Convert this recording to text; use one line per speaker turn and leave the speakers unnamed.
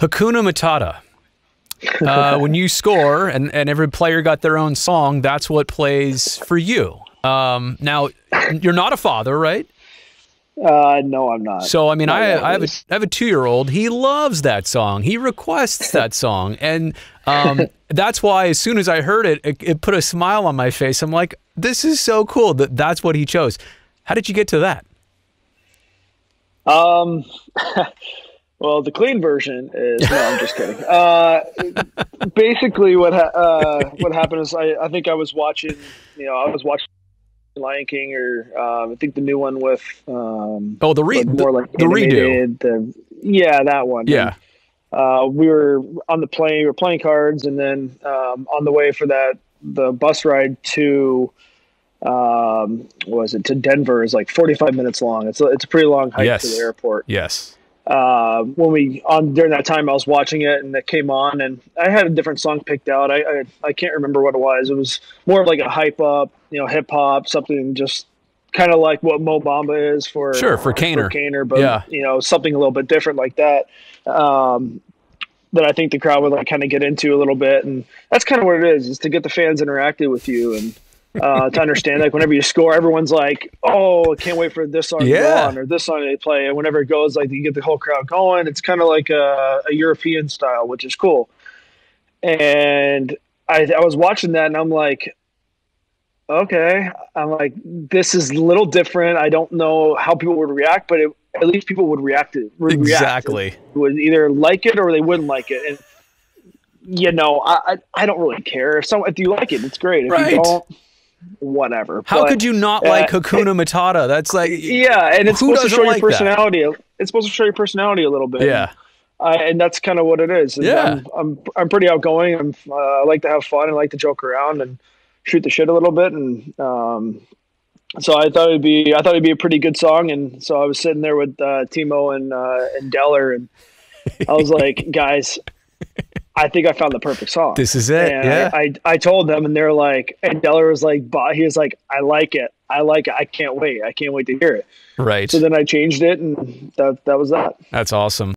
Hakuna Matata. Uh, when you score and, and every player got their own song, that's what plays for you. Um, now, you're not a father, right?
Uh, no, I'm not.
So I mean,
Not
I, I have a. I have a two year old. He loves that song. He requests that song, and um, that's why as soon as I heard it, it, it put a smile on my face. I'm like, this is so cool that that's what he chose. How did you get to that?
Um, well, the clean version is no. I'm just kidding. Uh, basically, what ha- uh, what happened is I, I think I was watching. You know, I was watching Lion King, or um, I think the new one with um,
Oh, the re
like more like
the redo.
animated, The, yeah, that one.
Yeah.
uh, we were on the plane, we were playing cards, and then um, on the way for that, the bus ride to, um, what was it to Denver is like 45 minutes long. It's a, it's a pretty long hike
Yes.
to the airport.
Yes.
Uh, when we on during that time, I was watching it and it came on, and I had a different song picked out. I I, I can't remember what it was. It was more of like a hype up, you know, hip hop, something just kind of like what Mo Bamba is for
Sure, for Kaner.
Kaner, but
Yeah.
you know, something a little bit different like that. Um, that I think the crowd would like kind of get into a little bit, and that's kind of what it is: is to get the fans interactive with you and uh, to understand. Like whenever you score, everyone's like, "Oh, I can't wait for this song to go on or this song to play." And whenever it goes, like you get the whole crowd going. It's kind of like a, a European style, which is cool. And I, I was watching that, and I'm like, okay, I'm like, this is a little different. I don't know how people would react, but it, at least people would react to would react.
Exactly.
would either like it or they wouldn't like it. And you know, I I, I don't really care if someone if you like it, it's great. If
Right.
you don't, whatever.
How
But,
could you not
uh,
like Hakuna Matata? That's like
Yeah, and it's supposed to show
like
your
that?
personality. It's supposed to show your personality a little bit.
Yeah.
I, and that's kind of what it is. And
Yeah.
I'm, I'm I'm pretty outgoing. I'm uh, I like to have fun. I like to joke around and shoot the shit a little bit. And um, so I thought it'd be I thought it'd be a pretty good song. And so I was sitting there with uh, Timo and uh, and Deller, and I was like, guys, I think I found the perfect song.
This is it.
And
yeah.
I, I I told them, and they're like, and Deller was like, "Bah," he was like, I like it. I like it. I can't wait. I can't wait to hear it.
right.
So then I changed it, and that that was that.
That's awesome.